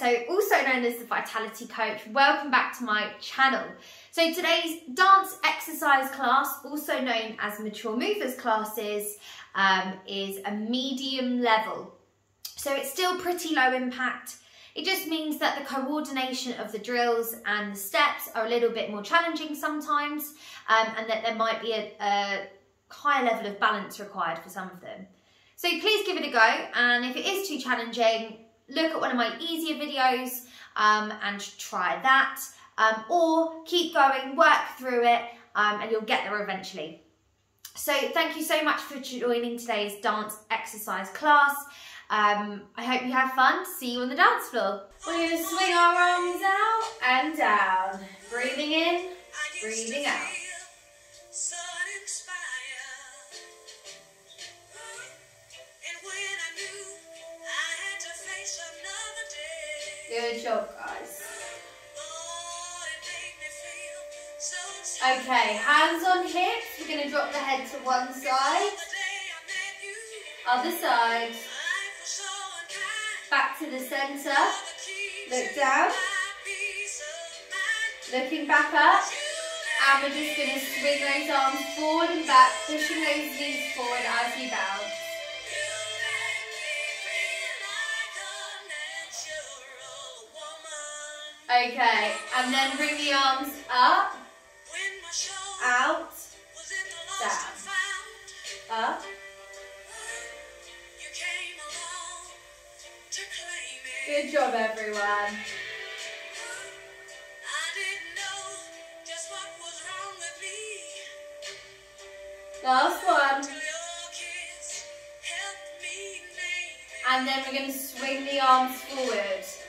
Barreto, also known as the Vitality Coach. Welcome back to my channel. So today's dance exercise class, also known as Mature Movers classes, um, is a medium level. So it's still pretty low impact. It just means that the coordination of the drills and the steps are a little bit more challenging sometimes um, and that there might be a, a higher level of balance required for some of them. So please give it a go and if it is too challenging, look at one of my easier videos um, and try that um, or keep going, work through it um, and you'll get there eventually. So thank you so much for joining today's dance exercise class. Um, I hope you have fun. See you on the dance floor. We're going to swing our arms out and down. Breathing in, breathing out. Good job, guys. Okay, hands on hips. We're going to drop the head to one side. Other side. Back to the centre. Look down. Looking back up. And we're just going to swing those arms forward and back, pushing those knees forward as you bounce. Okay, and then bring the arms up, out, down, up. Good job, everyone. Last one. And then we're going to swing the arms forward.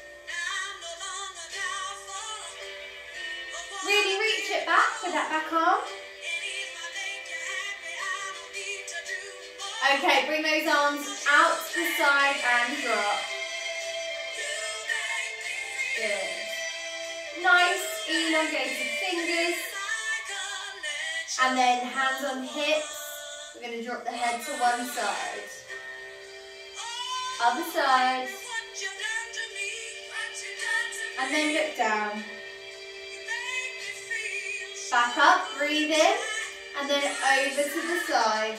That back. Okay, bring those arms out to the side and drop. Good. Nice elongated fingers. And then hands on hips. We're going to drop the head to one side. Other side. And then look down. Back up, breathe in, and then over to the side.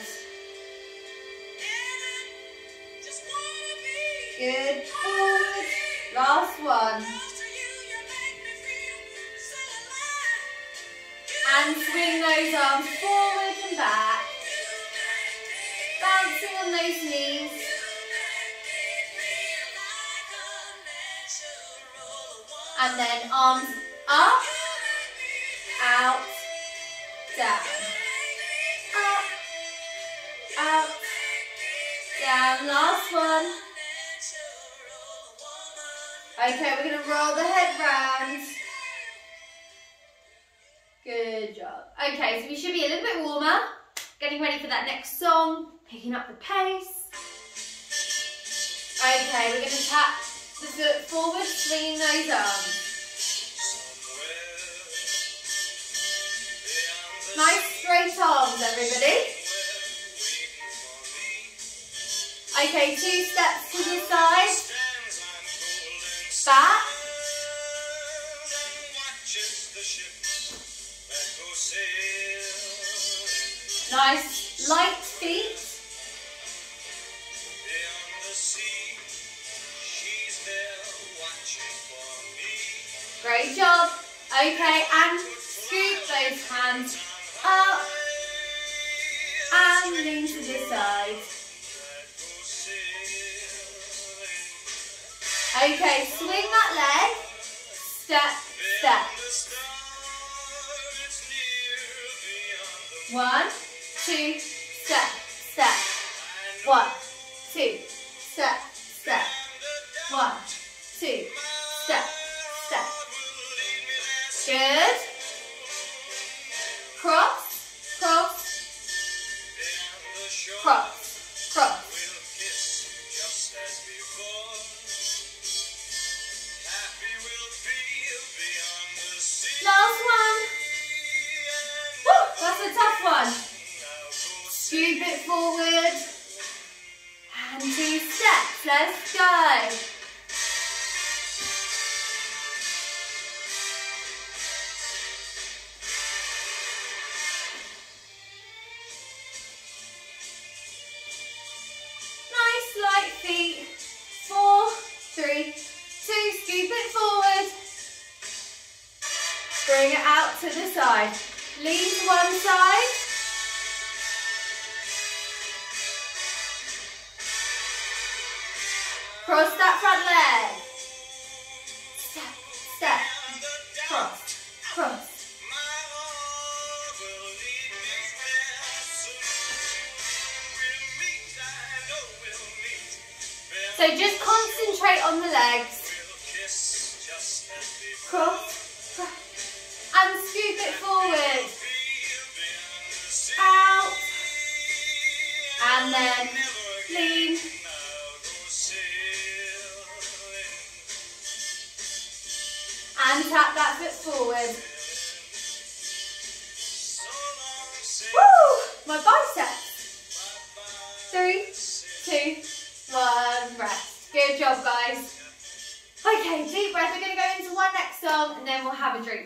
Good, forward. Last one. And swing those arms forward and back. Bouncing on those knees. And then arms up out, down, up, out, down, last one. Okay, we're going to roll the head round. Good job. Okay, so we should be a little bit warmer, getting ready for that next song, picking up the pace. Okay, we're going to tap the foot forward, swinging those arms. Nice straight arms, everybody. Okay, two steps to the side. Back. Nice light feet. Great job. Okay, and scoop those hands up and lean to the side. Okay, swing that leg, step, step. One, two, step, step. One, two, step, step. One, two, step, step. Good cross, cross, cross, cross.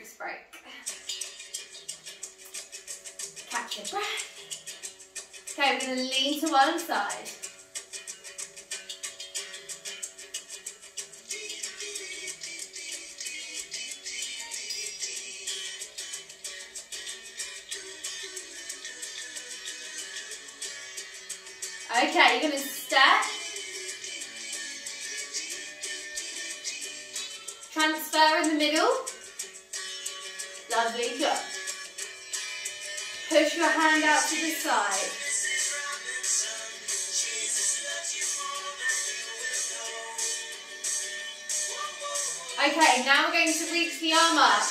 Drinks break. Catch your breath. Okay, we're to lean to one side. Okay, you're to step. Transfer in the middle. Lovely job. Push your hand out to the side. Okay, now we're going to reach the arm up.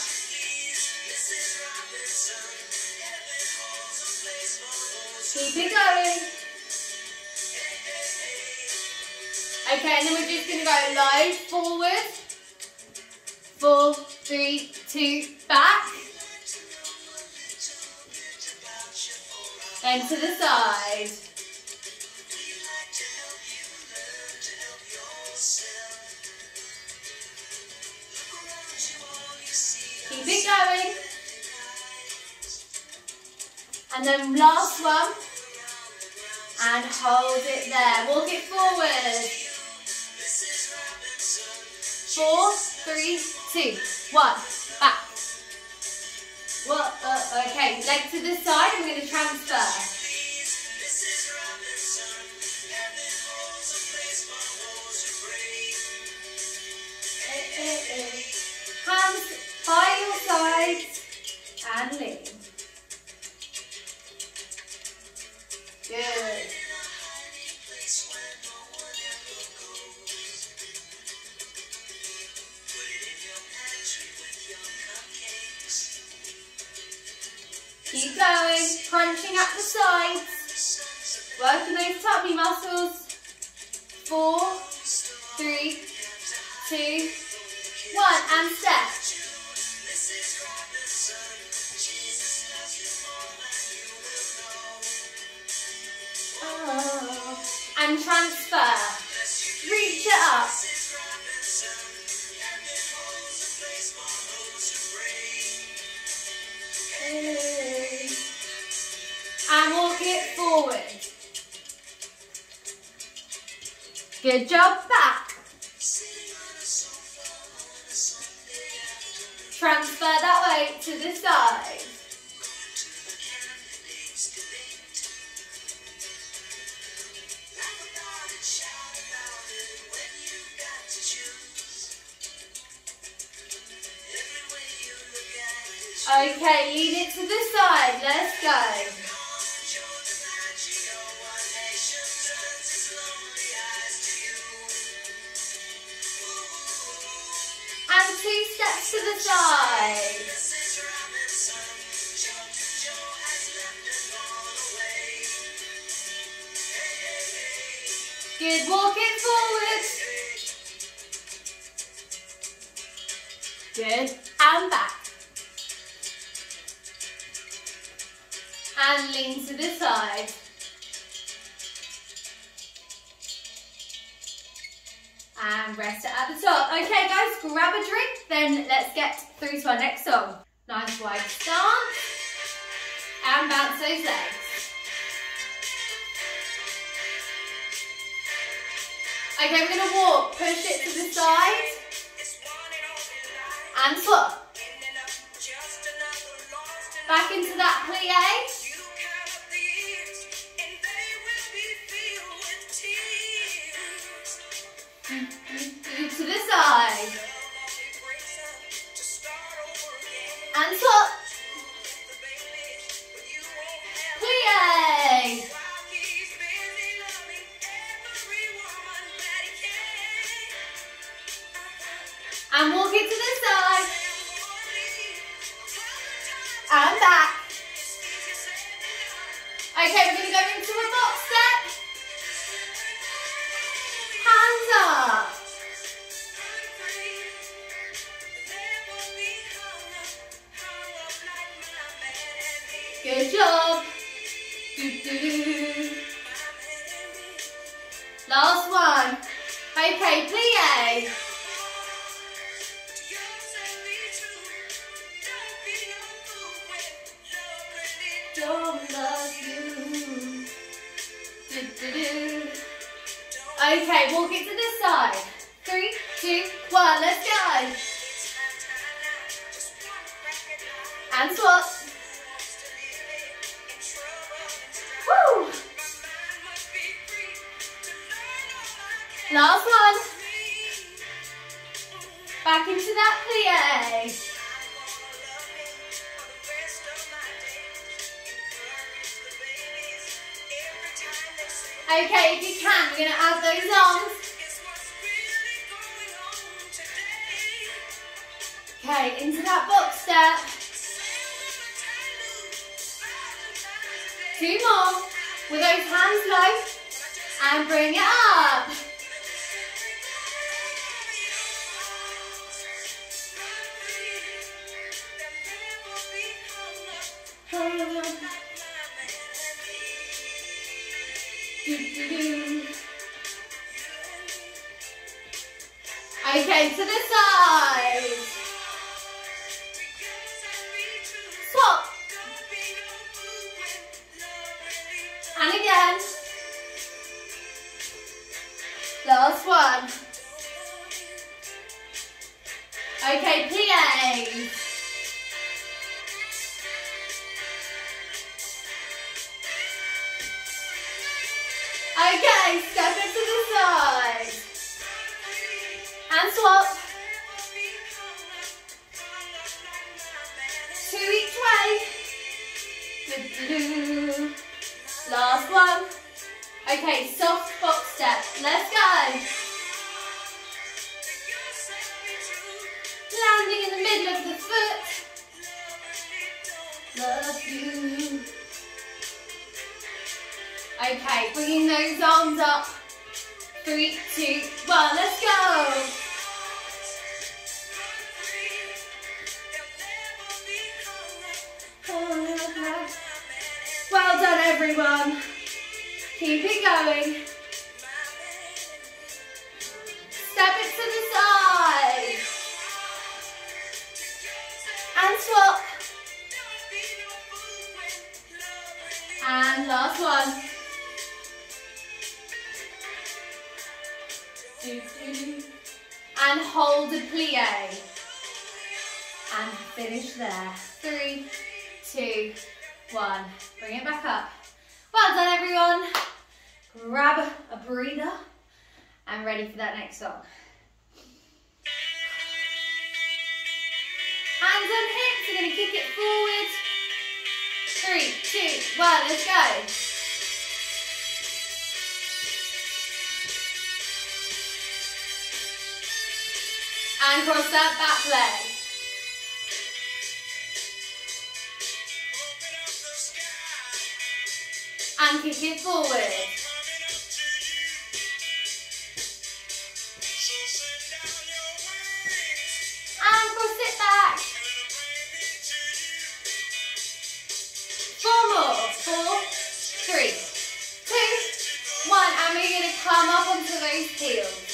Keep it going. Okay, and then we're just going to go low, forward. Four, three, two, back. Then to the side. Keep it going. And then last one. And hold it there. Walk it forward. Four, three, two, one. Back. Well, uh, uh okay, leg to the side. I'm going to transfer. Uh, uh, Hands by your sides and lean. Good. Going, crunching at the sides. Working those tummy muscles. Four, three, two, one, and step. And transfer. Good job, back. Transfer that weight to the side. Okay, lean it to the side. Let's go. Two steps to the side. Good, walk it forward. Good, and back. And lean to the side. And rest it at the top. Okay guys, grab a drink, then let's get through to our next song. Nice wide stance. And bounce those legs. Okay, we're gonna walk, push it to the side. And swap. Back into that plie. Last one. Okay, plie. Okay, walk it to the side. Three, two, one, let's go. And swap. Last one. Back into that plie. Okay, if you can, we're going to add those arms. Okay, into that box step. Two more with those hands low and bring it up. Okay, to the side. Swap. And again. Last one. Okay, plie. And swap. Two each way. Do-do-do. Last one. Okay, soft box step. Let's go. Landing in the middle of the foot. Love you. Okay, bringing those arms up. Three, two, one, let's go. Everyone. Keep it going. Step it to the side. And swap. And last one. And hold a plie. And finish there. Three, two, one. Bring it back up. Well done, everyone. Grab a breather and ready for that next song. Hands on hips, we're gonna kick it forward. Three, two, one, let's go. And cross that back leg. And kick it forward. And cross it back. Four more. Four, three, two, one. And we're going to come up onto those heels.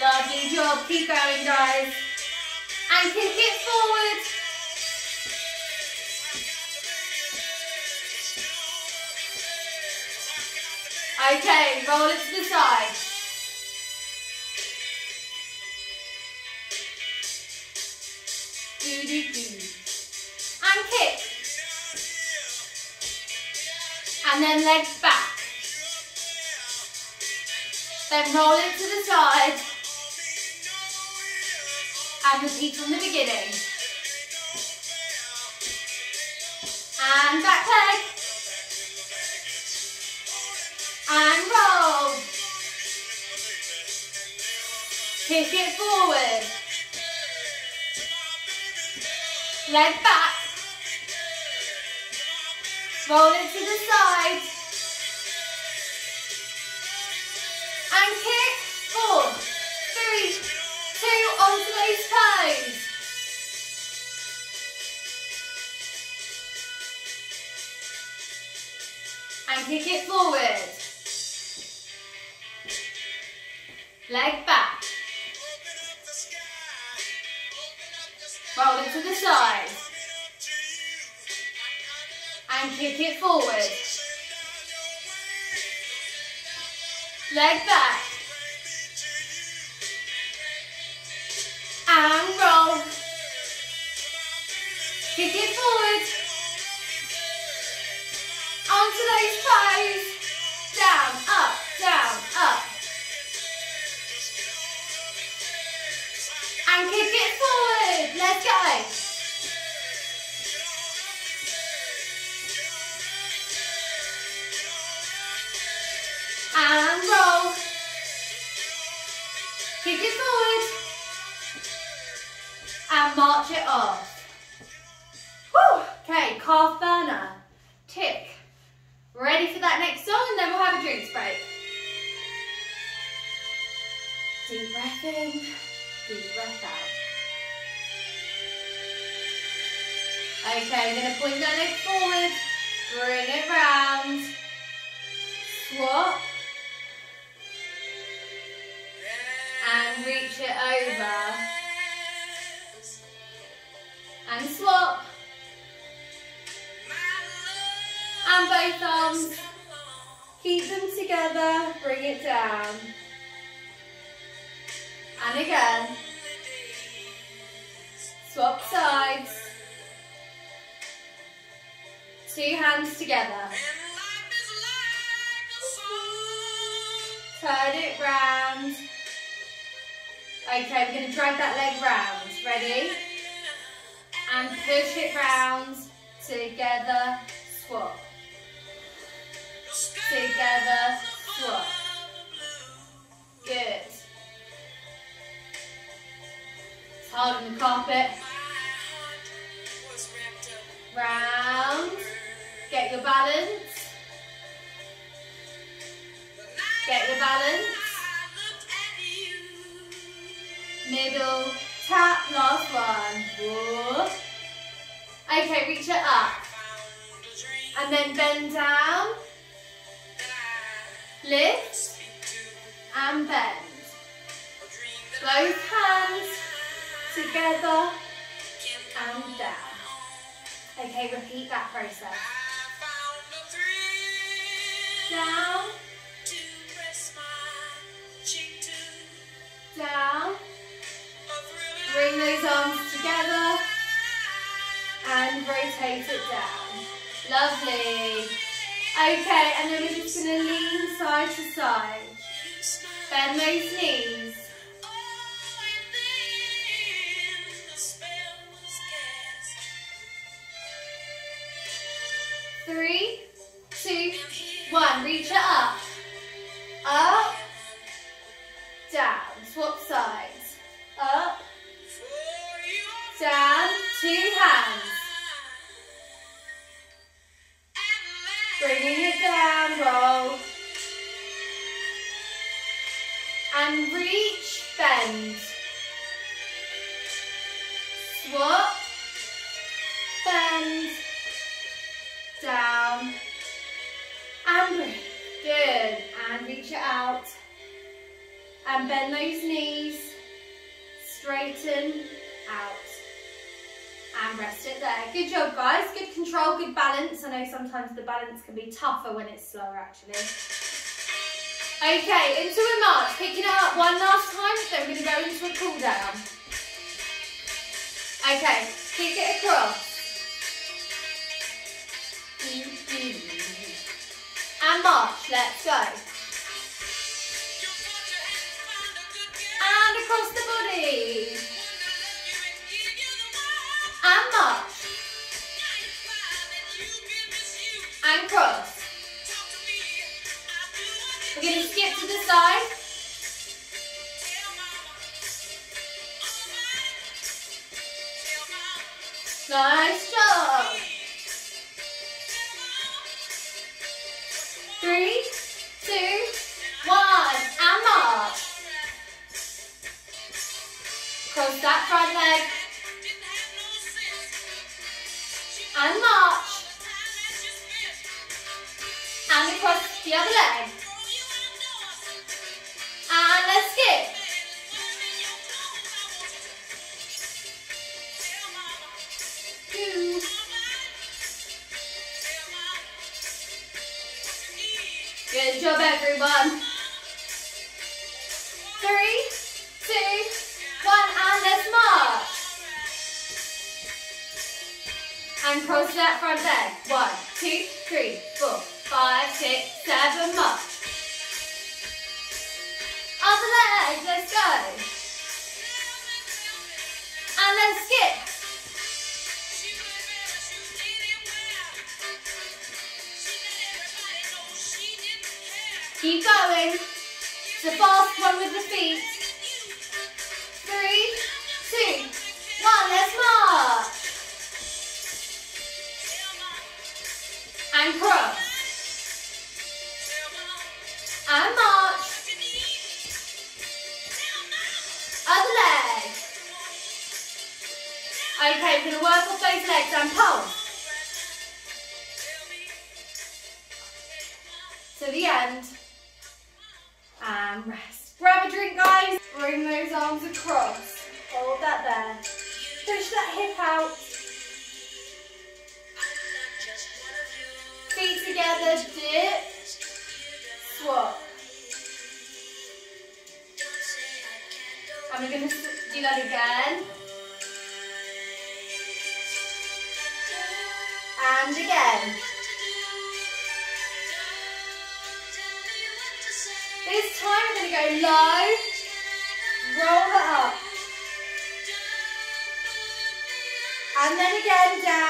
Lovely job. Keep going, guys. And kick Okay, roll it to the side. do, do. do. And kick. And then legs back. Then roll it to the side. And repeat from the beginning. And back leg. And roll. Kick it forward. Leg back. Roll it to the side. And kick. Four, three, two, onto those toes. And kick it forward. Leg back. Roll it to the side. And kick it forward. Leg back. And roll. Kick it forward. Onto those toes. Reach it over, and swap, and both arms, keep them together, bring it down, and again, swap sides, two hands together, turn it round, okay, we're going to drag that leg round, ready, and push it round, together, swap, together, swap, good, hard on the carpet, round, get your balance, get your balance, middle, tap, last one, Whoop. okay, reach it up, and then bend down, lift, and bend, both hands together, and down. Okay, repeat that process. Down, down, bring those arms together, and rotate it down. Lovely. Okay, and then we're just going to lean side to side. Bend those knees. Three, two, one. Reach it up. Up, down. Swap sides. Up, down. Two hands. Bringing it down, roll. And reach, bend. Swap, bend, down, and breathe. Good. And reach it out. And bend those knees. Straighten out. And rest it there. Good job, guys. Good control, good balance. I know sometimes the balance can be tougher when it's slower, actually. Okay, into a march. Picking it up one last time, then we're going to go into a cool down. Okay, Kick it across. And march, let's go. And across the body. March. And cross. We're going to skip to the side. Nice job. Three, two, one, and march. Cross that front leg. And march. And across the other leg. Cross that front leg. One, two, three, four, five, six, seven, march. Other leg, let's go. And let's skip. Keep going. The fast one with the feet. Three, two, one, let's march. And cross. And march. Other leg. Okay, we're going to work off those legs and pulse. To the end. And rest. Grab a drink, guys. Bring those arms across. Hold that there. Push that hip out. Together, dip. Swap. And we're going to do that again. And again. This time we're going to go low, roll it up. And then again down.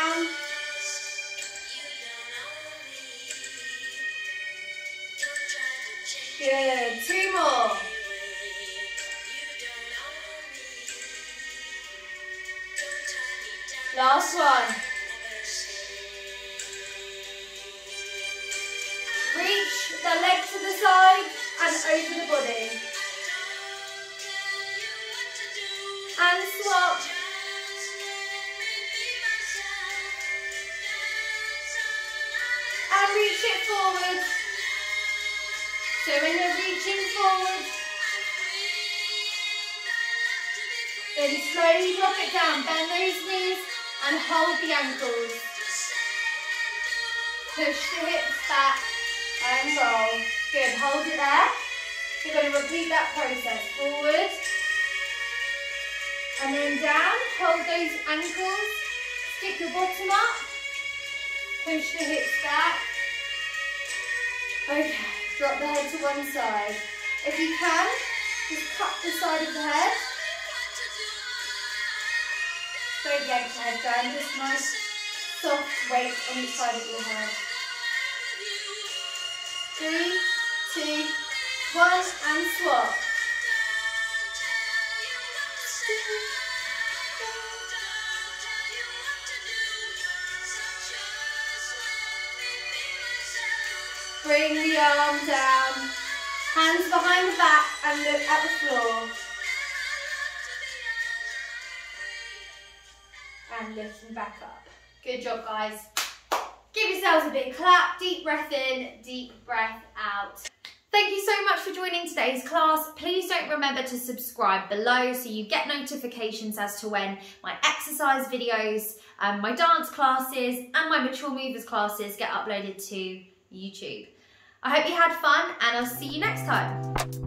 Last one. Reach the leg to the side and over the body. And swap. And reach it forward. So when you're reaching forward, then slowly drop it down. Bend those knees and hold the ankles. Push the hips back and roll. Good, hold it there. You're going to repeat that process. Forward. And then down. Hold those ankles. Stick your bottom up. Push the hips back. Okay, drop the head to one side. If you can, just cut the side of the head. Yank the head down, just nice soft weight on the side of your head. Three, two, one, and swap. Bring the arm down, hands behind the back and look at the floor. And lifting back up. Good job guys. Give yourselves a big clap, deep breath in, deep breath out. Thank you so much for joining today's class. Please don't remember to subscribe below so you get notifications as to when my exercise videos, um, my dance classes and my mature movers classes get uploaded to YouTube. I hope you had fun and I'll see you next time.